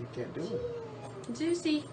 you can't do. it. Juicy.